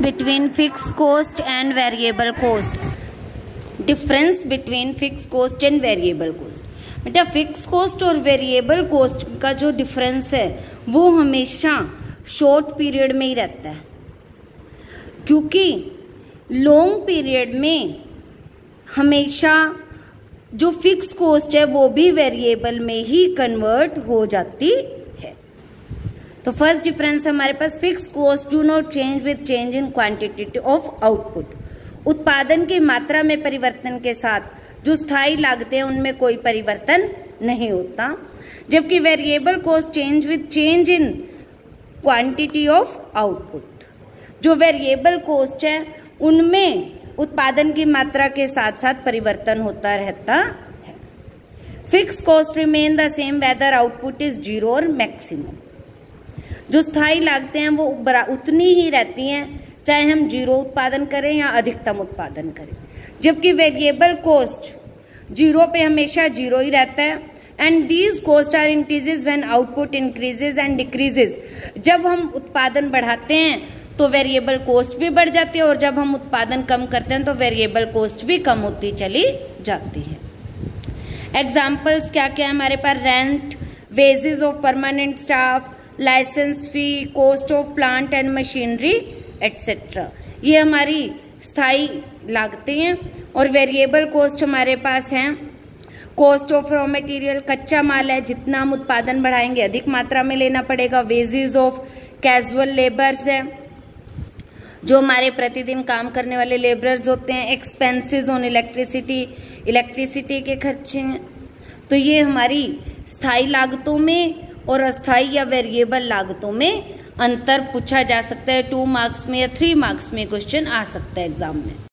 between fixed cost and variable costs. Difference between fix cost and variable cost बेटा fix cost और variable cost का जो difference है, वो हमेशा शॉर्ट पीरियड में ही रहता है। क्योंकि लॉन्ग पीरियड में हमेशा जो फिक्स कॉस्ट है, वो भी वेरिएबल में ही कन्वर्ट हो जाती तो फ़र्स्ट डिफरेंस हमारे पास fix cost do not change with change in quantity of output उत्पादन की मात्रा में परिवर्तन के साथ जो स्थायी लागतें हैं, उनमें कोई परिवर्तन नहीं होता। जबकि variable cost change with change in quantity of output जो वेरिएबल कॉस्ट है, उनमें उत्पादन की मात्रा के साथ साथ परिवर्तन होता रहता है। Fix cost remain the same whether output is zero और मैक्सिमम जो स्थायी लागतें हैं, वो उतनी ही रहती हैं, चाहे हम ज़ीरो उत्पादन करें या अधिकतम उत्पादन करें। जबकि वेरिएबल कॉस्ट ज़ीरो पे हमेशा ज़ीरो ही रहता है। And these cost are increases when output increases and decreases जब हम उत्पादन बढ़ाते हैं तो वेरिएबल कॉस्ट भी बढ़ जाती है और जब हम उत्पादन कम करते हैं तो वेरिएबल कॉस्ट भी कम होती चली जाती है। एग्जाम्पल्स क्या क्या है हमारे पास? Rent wages of permanent staff license fee cost of plant and machinery etcetera ये हमारी स्थायी लागतें हैं और वेरिएबल कॉस्ट हमारे पास हैं। कॉस्ट ऑफ़ रॉ मटेरियल कच्चा माल है, जितना हम उत्पादन बढ़ाएँगे, अधिक मात्रा में लेना पड़ेगा। वेजेस ऑफ़ कैजुअल लेबर्स है, जो हमारे प्रतिदिन काम करने वाले लेबरर्स होते हैं। एक्सपेंसेस ऑन इलेक्ट्रिसिटी इलेक्ट्रिसिटी के खर्चे हैं। तो ये हमारी स्थायी लागतों में और अस्थाई या वेरिएबल लागतों में अंतर पूछा जा सकता है टू मार्क्स में या थ्री मार्क्स में क्वेश्चन आ सकता है एग्ज़ाम में।